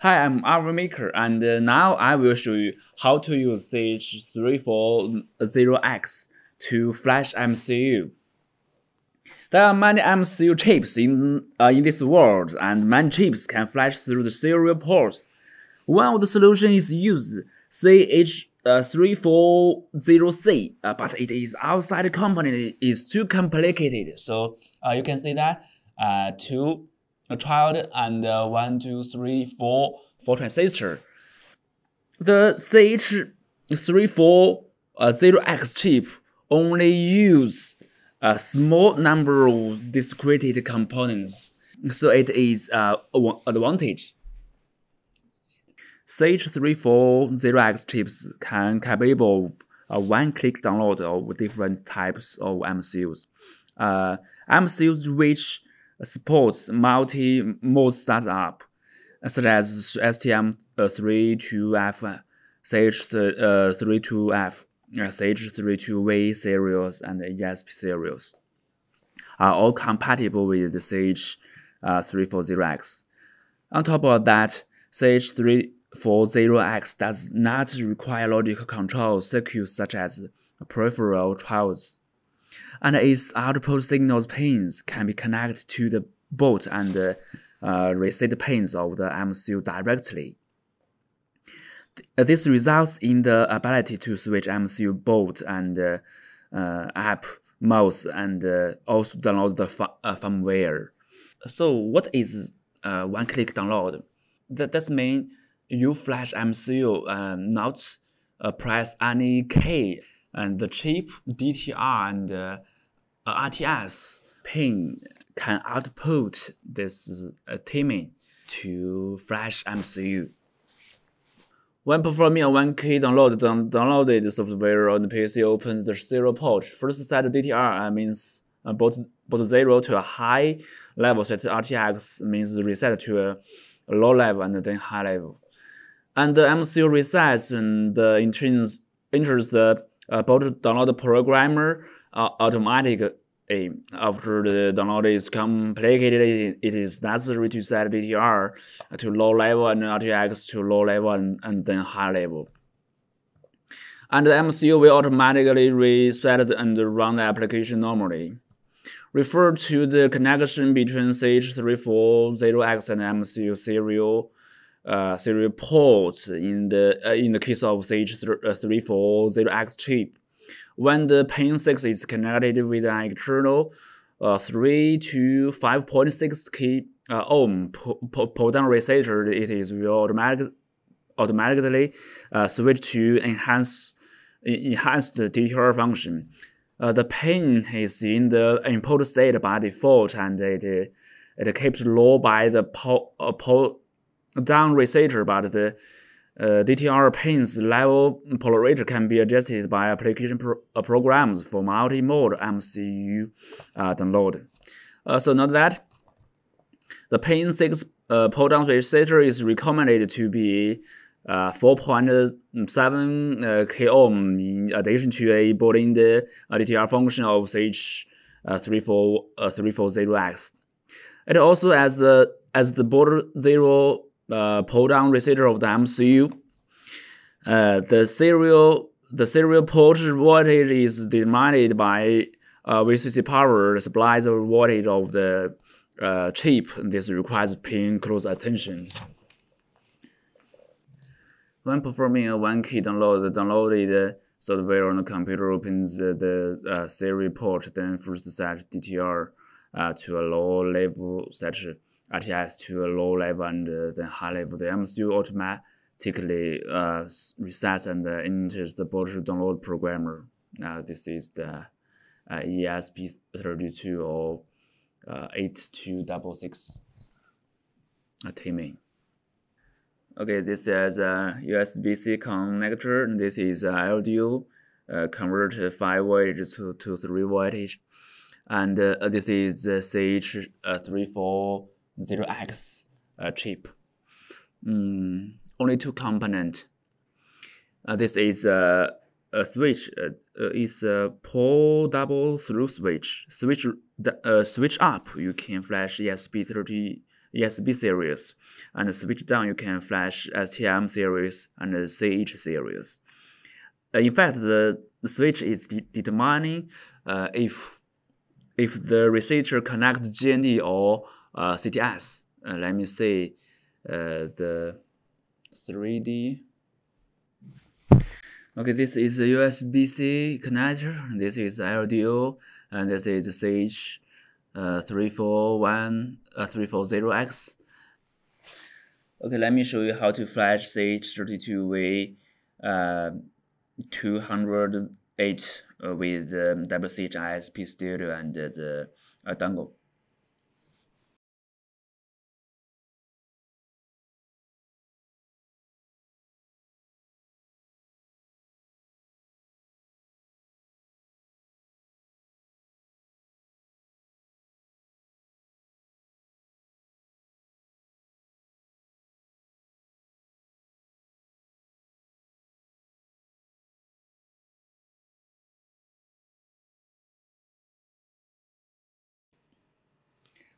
Hi, I'm Arvin Maker, and uh, now I will show you how to use CH340X to flash MCU. There are many MCU chips in, uh, in this world, and many chips can flash through the serial port. One of the solutions is use CH340C, uh, but it is outside the company is too complicated. So uh, you can see that uh, two a child and uh, one, two, three, four, four transistor. The CH340X chip only use a small number of discrete components, so it is uh, an advantage. CH340X chips can capable of a one-click download of different types of MCUs. Uh, MCUs which supports multi-mode startup, such as STM32F, CH32F, CH32V serials, and ESP serials are all compatible with the CH340X. Uh, On top of that, CH340X does not require logic control circuits such as peripheral trials and its output signals pins can be connected to the boot and uh, receipt pins of the MCU directly. This results in the ability to switch MCU boot and uh, uh, app mouse and uh, also download the uh, firmware. So what is uh, one-click download? That does mean you flash MCU um, not press any key and the chip DTR and uh, RTS pin can output this uh, timing to flash MCU. When performing a 1K download, the downloaded software on the PC opens the serial port. First set DTR uh, means uh, both, both 0 to a high level, set RTS means reset to a low level and then high level. And the MCU resets and the enters, enters the uh, boot download programmer uh, automatically after the download is completed, it is necessary to set DTR to low level and RTS to low level and, and then high level. And the MCU will automatically reset and run the application normally. Refer to the connection between CH340X and MCU serial uh, serial ports in the uh, in the case of CH340X chip. When the pin 6 is connected with an external uh, 3 to 5.6 k uh, ohm pull down resistor, it is will automatic, automatically uh, switch to enhance enhanced DTR function. Uh, the pin is in the input state by default and it, it keeps low by the pull, uh, pull down resistor, but the uh, DTR pins level polarizer can be adjusted by application pro uh, programs for multi-mode MCU uh, download. Uh, so note that the pin 6 uh, pull down resistor is recommended to be uh, 4.7 uh, k ohm in addition to a the DTR function of CH340X. It also has the as the border zero uh, pull down resistor of the MCU. Uh, the serial the serial port voltage is determined by uh, VCC power supplies the voltage of the uh, chip. This requires paying close attention. When performing a one key download, the downloaded software on the computer opens the, the uh, serial port, then first set DTR uh, to a low level such RTS to a low level and uh, then high level. The MCU automatically uh, resets and uh, enters the boot download programmer. Uh, this is the uh, ESP32 or uh, 8266 uh, timing. Okay, this is a USB-C connector. This is a LDO, uh, convert 5 voltage to, to 3 voltage. And uh, this is the CH34 0x uh, chip. Mm, only two component. Uh, this is a, a switch. Uh, uh, it's a pull double through switch. Switch uh, switch up. You can flash ESP30 ESP series, and switch down you can flash STM series and CH series. Uh, in fact, the, switch is de determining uh, if if the researcher connects GND or uh, CTS. Uh, let me see uh, the 3D. Okay, this is a USB-C connector. This is LDO, and this is CH uh, 341 uh, 340X. Okay, let me show you how to flash CH32V uh, 208 uh, with um, WCH ISP Studio and the uh, dongle.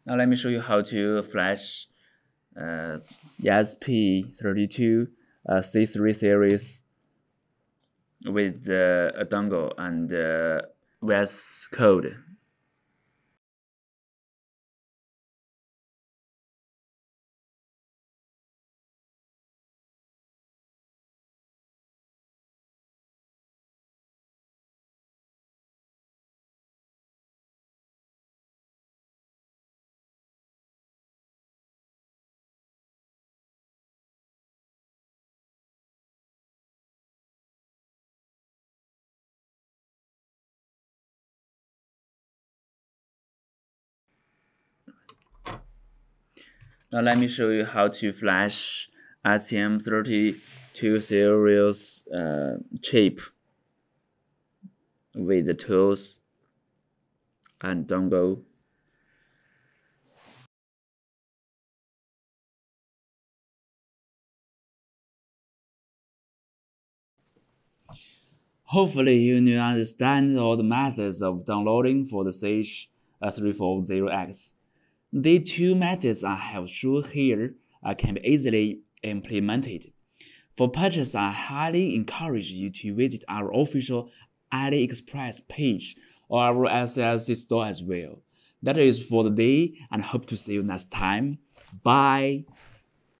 Now let me show you how to flash uh, ESP32 uh, C3 series with uh, a dongle and uh, VS code. Now let me show you how to flash STM32 series uh, chip with the tools and dongle. Hopefully you now understand all the methods of downloading for the CH340X. The two methods I have shown here uh, can be easily implemented. For purchase, I highly encourage you to visit our official AliExpress page or our SLC store as well. That is for the day and hope to see you next time. Bye.